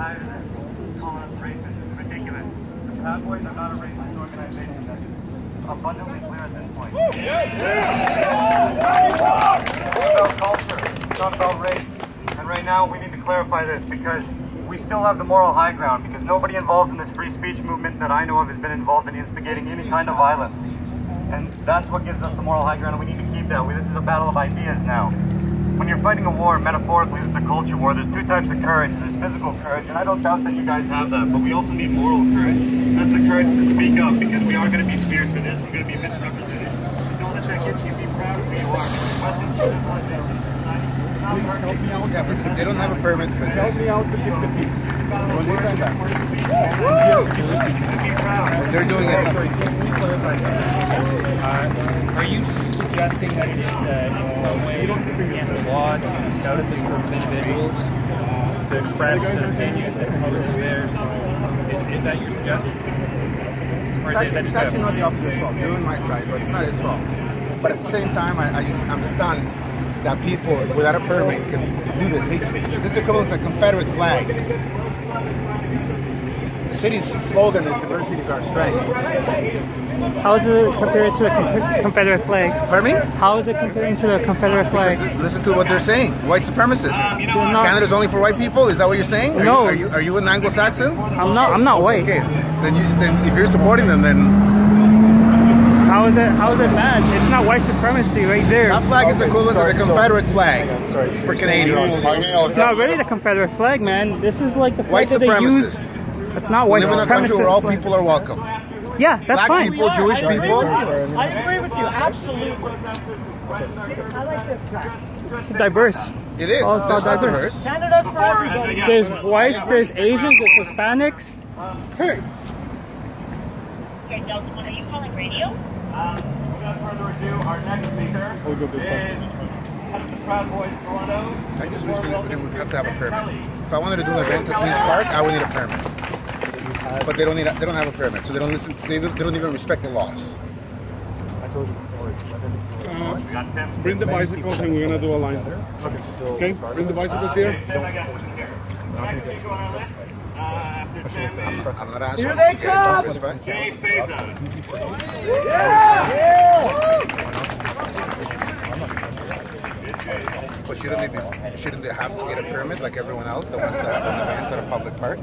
tired of ridiculous. The Proud Boys are not a racist organization. That's abundantly clear at this point. Yeah, yeah. It's about culture. It's not about race. And right now we need to clarify this because we still have the moral high ground because nobody involved in this free speech movement that I know of has been involved in instigating any kind of violence. And that's what gives us the moral high ground and we need to keep that. We, this is a battle of ideas now. When you're fighting a war, metaphorically, it's a culture war. There's two types of courage. There's physical courage, and I don't doubt that you guys have that, but we also need moral courage. That's the courage to speak up because we are going to be speared for this. We're going to be misrepresented. Don't let that get you. Be proud of who you are. Western civilization. Not perfect. Yeah, but they don't have a permit for this. Help me out to get the piece. When they stand back. Be proud. They're doing it. Are you uh, suggesting that it is uh, in some way against the law to reach out at this group of individuals to express an opinion that opposes theirs? Is, is that your suggestion? Or is, It's that actually, it's actually not the officer's fault. They're on my side, but it's not his fault. But at the same time, I, I just, I'm stunned that people without a permit can do this hate speech. This is equivalent to the Confederate flag. The city's slogan is diversity is our strength. How is it compared to a con- Confederate flag? Pardon me? How is it comparing to the Confederate flag? Listen to what they're saying. White supremacists. They're not- Canada's only for white people? Is that what you're saying? Are No. You, are you are you an Anglo-Saxon? I'm not. I'm not white. Okay. Then you then if you're supporting them, then How is it? How is it bad? It's not white supremacy right there. that flag is equivalent Sorry, to the so- Confederate flag Sorry, for Canadians. It's not really the Confederate flag, man. This is like the flag White that they use. supremacist. It's not We white live in a country where all supremacist. people are welcome. Yeah, that's Black fine. people, Jewish people. I agree with you, absolutely. I like this guy. It's diverse. It is. All- it's all That's not diverse. diverse. Canada's for everybody. There's whites, there's Asians, there's Hispanics. Okay, Delta One, are you calling radio? Um, without further ado, our next speaker We'll is way. head of the Proud Boys Toronto. I just wish they, they would have to have a permit. If I wanted to do an event at Queen's Park, I would need a permit. Uh, but they don't need. A, they don't have a permit, so they don't listen. They, they don't even respect the laws. I told you before. We got Tim. Bring the bicycles and we're gonna do a line. There. Okay, bring the bicycles here. Tim, I got something here. Next speaker on our list, uh, after Tim is I'm not asking. Here they to get into a come! fist fight. Jay Feza. But shouldn't they be? Shouldn't they have to get a permit like everyone else that wants to have an event at a public park?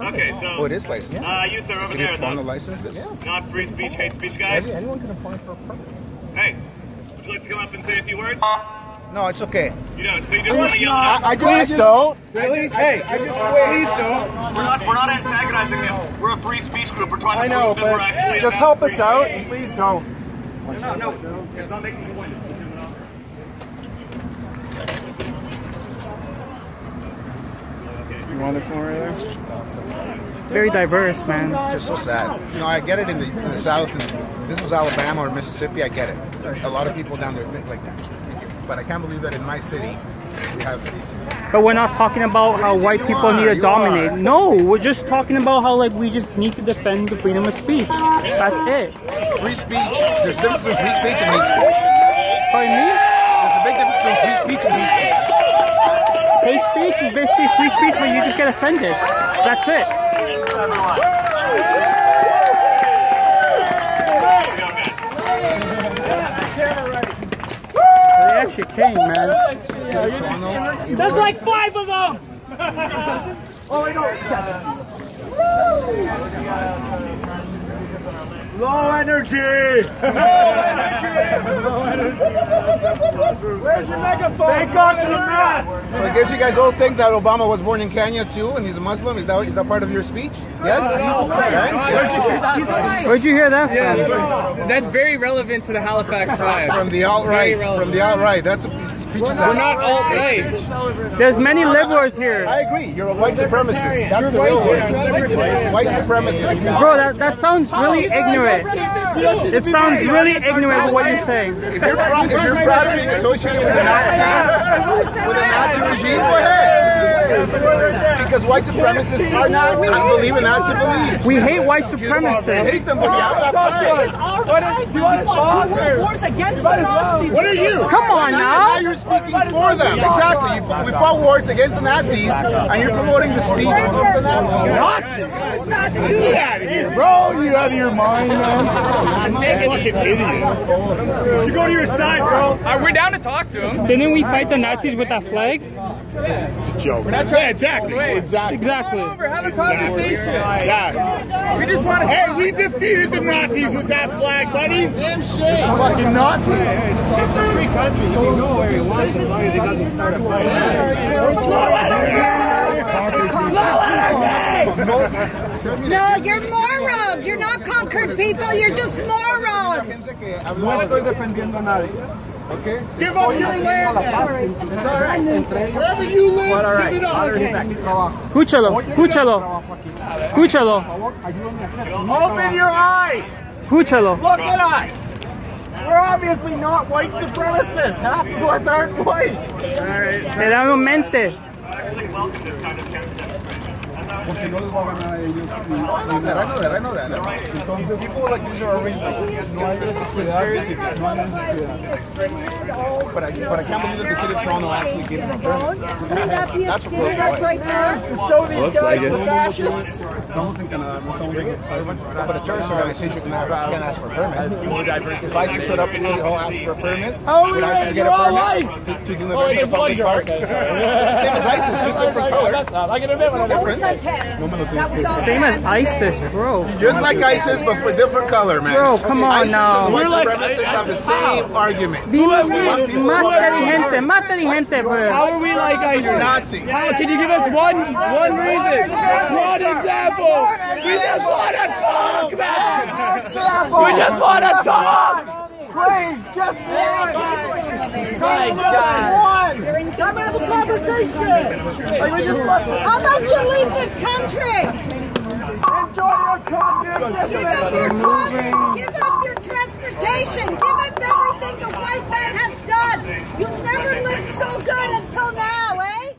Okay, so Oh, it is licensed. uh, you sir The over city of Toronto licensed this. not free speech, hate speech guys. Anyone can apply for a permit. Hey, would you like to come up and say a few words? No, it's okay. You don't. So you just want to yell out. I please don't. Really? Hey, I just please don't. We're not. We're not antagonizing him. We're a free speech group. We're trying to I know, prove that we're but actually just help us out please don't. No, no, it's not making the point. You want this one right there? Very diverse, man. Just so sad. You know, I get it in the, in the South, and this was Alabama or Mississippi. I get it. A lot of people down there think like that. But I can't believe that in my city we have this. But we're not talking about how white people need to dominate. are. No, we're just talking about how like we just need to defend the freedom of speech. That's it. Free speech. There's a difference between free speech and hate speech. Pardon me? There's a big difference between free speech and hate speech. Hate speech is basically free speech where you just get offended. That's it. They actually came, man. There's like five of them! oh, I know, seven. Low energy! Low energy! Where's your megaphone? Thank God for the mask! So I guess you guys all think that Obama was born in Kenya too, and he's a Muslim. Is that is that part of your speech? Yes. Uh, right? Where'd you hear that from? that's very relevant to the Halifax Five. From the alt right. From the alt right. That's a speech. We're not alt right. There's many liberals here. I agree. You're a white supremacist. That's the real word. White supremacist. Bro, that, that sounds really ignorant. it. It sounds really ignorant of what you're saying. If you're, proud, if you're proud of being associated with the Nazi, with the Nazi fugir e correr. Because white supremacists are not, I believe in Nazi beliefs. We hate white I supremacists. hate them, but you have that flag. Wars against the Nazis. What are you? Come on Now now. you're speaking for them. Exactly. We fought wars against the Nazis, and you're promoting the speech of the Nazis. Get out of here, bro. You out of your mind, man? Fucking idiot. You should go to your side, bro. we're down to talk to him. Didn't we fight the Nazis with that flag? Yeah. It's a joke. We're not trying Yeah, exactly. Exactly. Exactly. Have a conversation. Yeah. We just want to. Hey, we defeated the Nazis with that flag, buddy. Damn shame. Fucking Nazis. It's a free country. He can go where he wants as long as he doesn't start a fight. No, you're morons. You're not conquered people. You're just morons. No estoy defendiendo a nadie. Okay? Give up your land. It's all right. Wherever you live, give it up. Okay. Escúchalo, escúchalo, escúchalo, Open your eyes. escúchalo. Look at us. We're obviously not white supremacists. Half of us aren't white. Te dan mente. That I know that. I know that. Entonces, people like these are unreasonable. It's conspiracy. But I, but I can't believe that the city of Toronto actually gave them a permit. Would that be a That's a skinhead problem. right now? To show these guys the fascists. But a terrorist organization can have, can't ask for a permit. If ISIS showed up in City Hall asking for a permit, Oh, would yeah, ISIS get a permit to, to do an event in public park? Same as ISIS, just different color. I can admit when I That was Santana. That was all Same as Santana today. ISIS, bro. Just like ISIS, but for different color, man. Bro, come on ISIS now. and white We're like- supremacists have the same argument. Más inteligente, más inteligente, bro. How are we like You're ISIS? Nazi. How can you give us one one reason? One example. We just want to talk, man. We just want to talk. Craig just won! Craig just won! I'm out of the conversation! Like we just left. How about you leave this country? Enjoy your communism! Give up your clothing! Give up your transportation! Give up everything the white man has done! You've never lived so good until now, eh?